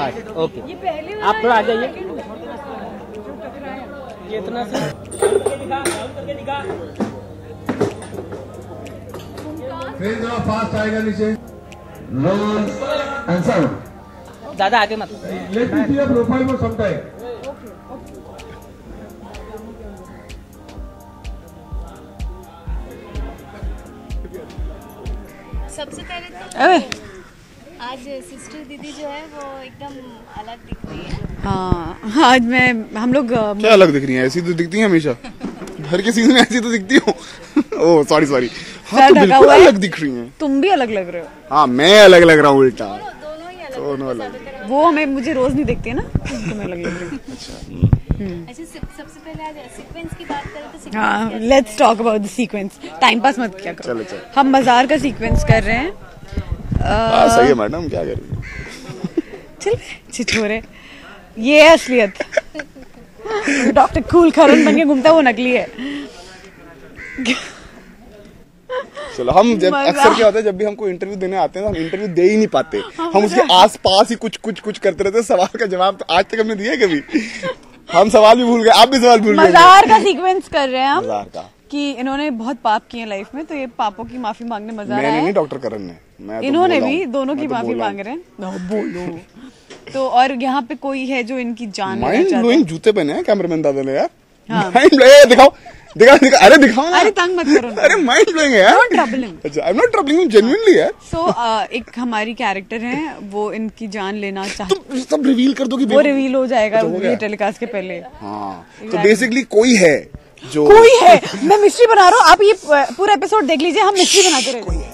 बस ओके। आप थोड़ा आ जाइए। ये फिर जरा फास्ट आएगा नीचे रोल एंड साउंड ज़्यादा आगे मत। Let me see your profile for some time सबसे पहले तो आज सिस्टर दीदी जो है वो एकदम अलग दिख रही है। हाँ आज मैं हम लोग क्या अलग दिख रही है? ऐसी तो दिखती है हमेशा। हर किसी में ऐसी तो दिखती हो। ओह सॉरी सॉरी हाँ तो बिल्कुल अलग दिख रही हैं। तुम भी अलग लग रहे हो। हाँ मैं अलग लग रहा हूँ उल्टा। दोनों ही अलग वो हमें मुझे रोज नहीं दिखती है ना तुम्हें अलग लग रही है। ऐसे सब- सबसे पहले आज सीक्वेंस की बात करें तो हाँ let's talk about the sequence time pass मत किया करो। चलो, चलो। हम बाज़ार का सीक्वेंस कर रहे हैं। हाँ सही है मैडम क्या करेंगे चल छिछोरे ये है असलियत। डॉक्टर कूल खरन बन के घूमता वो नकली है। चलो हम जब अक्सर क्या होता है जब भी हमको इंटरव्यू देने आते हैं तो हम इंटरव्यू दे ही नहीं पाते। हम उसके आस पास ही कुछ कुछ कुछ करते रहते हैं। सवाल का जवाब तो आज तक हमने दिया कभी। हम सवाल भी भूल गए आप भी सवाल भूल गए। मजार का सीक्वेंस कर रहे हैं हम। मजार का। कि इन्होंने बहुत पाप किए लाइफ में तो ये पापों की माफ़ी मांगने मज़ा मैंने आया नहीं है डॉक्टर करण ने मैं तो इन्होंने भी दोनों की तो माफ़ी मांग रहे हैं। बोलो। तो और यहाँ पे कोई है जो इनकी जान लेना माइंड है? जूते पहने हैं कैमरामैन दादा ने यार। हाँ। दिखाओ दिखाओ दिखाओ अरे दिखाओ ना। अरे तंग मत करो ना। अरे माइंड ब्लोइंग है trouble him. अच्छा I am not troubling genuinely यार सो एक हमारी कैरेक्टर है वो इनकी जान लेना चाहते तुम सब रिवील कर दो कि वो रिवील हो जाएगा अच्छा, हो ये टेलीकास्ट के पहले। हाँ तो बेसिकली कोई है जो कोई है। मैं मिस्ट्री बना रहा हूँ आप ये पूरा एपिसोड देख लीजिए हम मिस्ट्री बनाते रहते हैं।